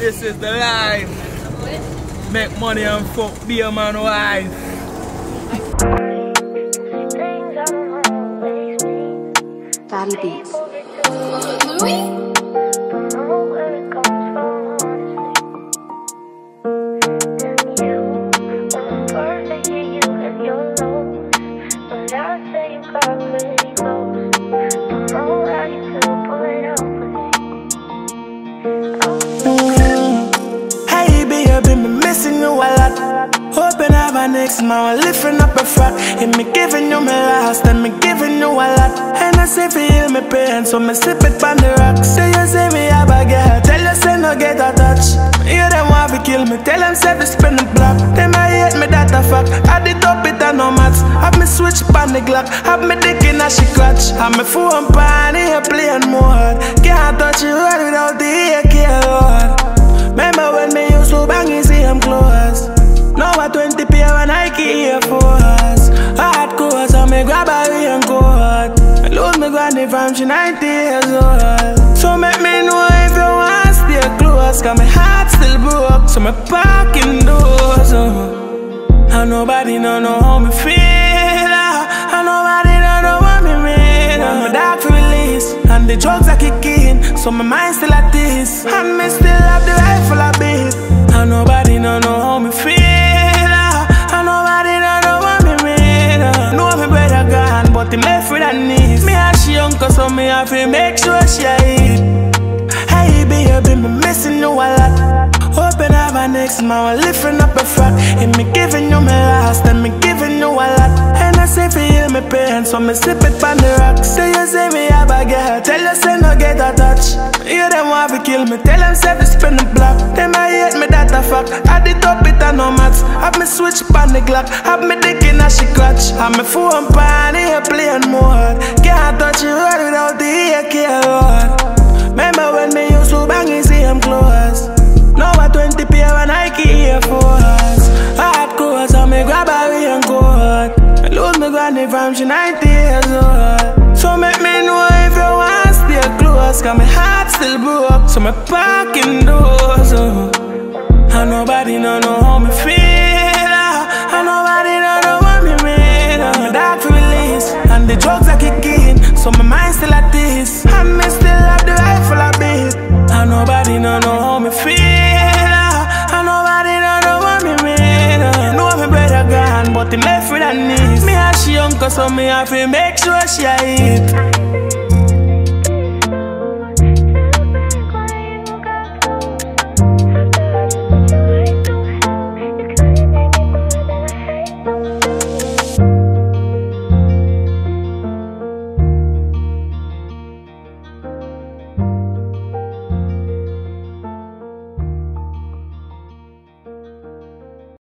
This is the life. Make money and fuck be a man wife. Fatty Beats. Next man lifting up a frat. And me giving you my last, and me giving you a lot. And I say feel me pain, so me sip it on the rock Say you say me have a girl, tell you say no get a touch. You them want to kill me, tell them say they spin the block. Them I hate me that a fact. I did up it and no mats. Have me switch pan the Glock, have me dick in a she clutch. Have me phone pan here me from she 90 years old So make me know if you want stay close Cause my heart still broke So me parking doors oh. And nobody no know how me feel ah. And nobody no know what me mean I'm a dark release And the drugs are kicking So my mind still at this And me still have the rifle a beat And nobody no know how me feel ah. And nobody no know what me mean ah. Know me brother gone But him left with a niece Uncle So me have to make sure she eat Hey baby, me missing you a lot. Hoping I have a next man lifting up a frat And me giving you my last And me giving you a lot. And I say for feel me pain So me sip it on the rock. Say you say me have a girl Tell you say no get a touch. You them want to kill me Tell them say they spin the block. Them I hate me that a fact I did up Have me switch pan the Glock. Have me dick in a she clutch Have me phone pan here playing mode. Can't touch you right without the AK Lord Remember when me used to bang his same clothes? Now I 20 pair of Nike Air Force. Hardcore, so me grab a raincoat. Lose me granny from she 90 years old. So make me know if you want stay close Cause my heart still broke. So me parking doors oh. And nobody no. know him left with a niece. Me and she uncle So me have to make sure she a eat